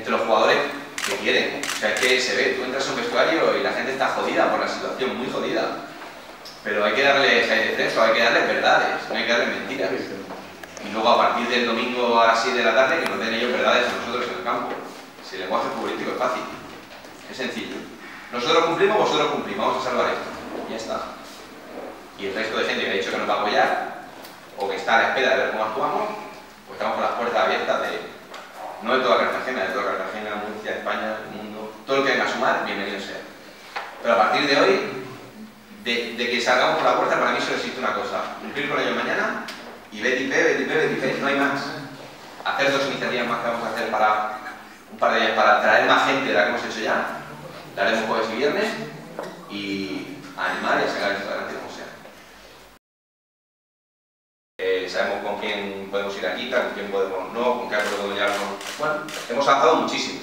entre los jugadores que quieren. O sea, es que se ve, tú entras a un vestuario y la gente está jodida por la situación, muy jodida. Pero hay que darles aire fresco, hay que darles verdades, no hay que darles mentiras. Y luego a partir del domingo a las 7 de la tarde que nos den ellos verdades a nosotros en el campo. Si el lenguaje futbolístico es fácil, es sencillo. Nosotros cumplimos, vosotros cumplimos, vamos a salvar esto. Y ya está. Y el resto de gente que ha dicho que nos va a apoyar, o que está a la espera de ver cómo actuamos, pues estamos con las puertas abiertas de, no de toda Cartagena, de toda Cartagena, Murcia, España, el mundo, todo lo que venga a sumar, bienvenido sea. Pero a partir de hoy, de, que salgamos por la puerta, para mí solo existe una cosa, cumplir con ello mañana y Betty P, Betty P, Betty P, no hay más. Hacer dos iniciativas más que vamos a hacer para un par de días para traer más gente de la que hemos hecho ya. La haremos jueves y viernes y animar y sacar esto sabemos con quién podemos ir aquí, con quién podemos no, con qué acuerdo llegar. Bueno, hemos avanzado muchísimo,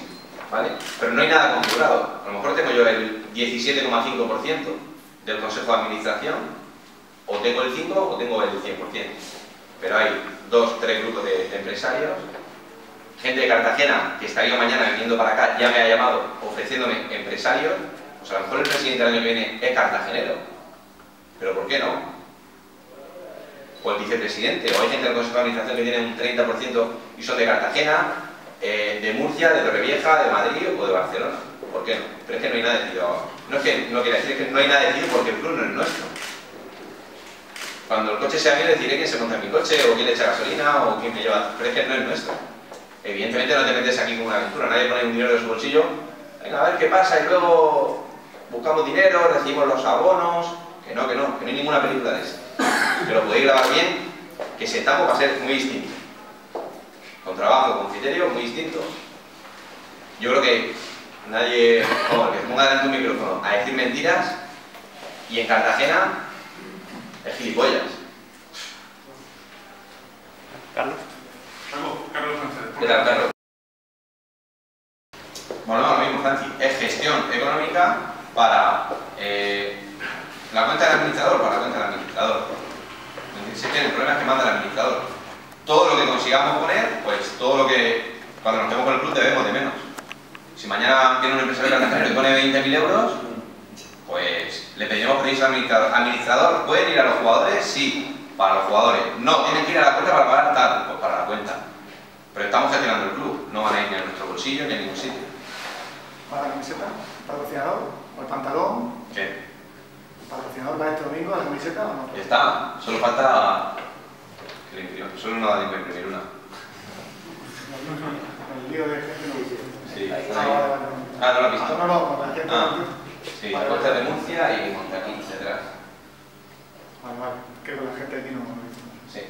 ¿vale? Pero no hay nada configurado. A lo mejor tengo yo el 17,5% del Consejo de Administración, o tengo el 5 o tengo el 100%. Pero hay dos, tres grupos de, de empresarios gente de Cartagena que estaría mañana viniendo para acá ya me ha llamado ofreciéndome empresarios, pues a lo mejor el presidente del año que viene es cartagenero. Pero ¿por qué no? O el vicepresidente, o hay gente del Consejo de Administración que tiene un 30% y son de Cartagena, eh, de Murcia, de Torrevieja, de Madrid o de Barcelona. ¿Por qué no? Pero es que no hay nada decidido. No es que no quiera decir, que no hay nada decidido porque el club no es nuestro. Cuando el coche sea mío, deciré quién se monta en mi coche, o quién le echa gasolina, o quién me lleva. Pero es que no es nuestro. Evidentemente no te metes aquí con una aventura, nadie pone un dinero de su bolsillo, venga a ver qué pasa y luego buscamos dinero, recibimos los abonos, que no, que no, que no hay ninguna película de eso. Que lo podéis grabar bien, que ese etapa va a ser muy distinto. Con trabajo, con criterio, muy distinto. Yo creo que nadie, vamos, que ponga delante un micrófono a decir mentiras y en Cartagena es gilipollas. Carlos. Carlos Sánchez. ¿Qué tal, Carlos? Bueno, no, lo mismo, Franci. Es gestión económica para eh, la cuenta del administrador, para la cuenta del administrador. Si es que el problema es que manda el administrador. Todo lo que consigamos poner, pues todo lo que cuando nos tenemos con el club debemos de menos. Si mañana tiene un empresario cartagenero y pone 20.000 euros, pues le pedimos permiso al administrador. ¿Administrador pueden ir a los jugadores? Sí, para los jugadores. No, tienen que ir a la cuenta para pagar tal, pues para la cuenta. Pero estamos gestionando el club, no van a ir ni a nuestro bolsillo ni a ningún sitio. para la camiseta, el patrocinador, o el pantalón, ¿Qué? el patrocinador para este domingo, la camiseta o no. Ya está, solo falta que imprima. Solo no da tiempo a imprimir una. El lío de gente no Sí, Ah. Ah, ¿no lo has visto? No, no, la gente Ah. Sí, Costa de Murcia y Montaquín detrás. Vale, vale, que con la gente aquí no. Sí.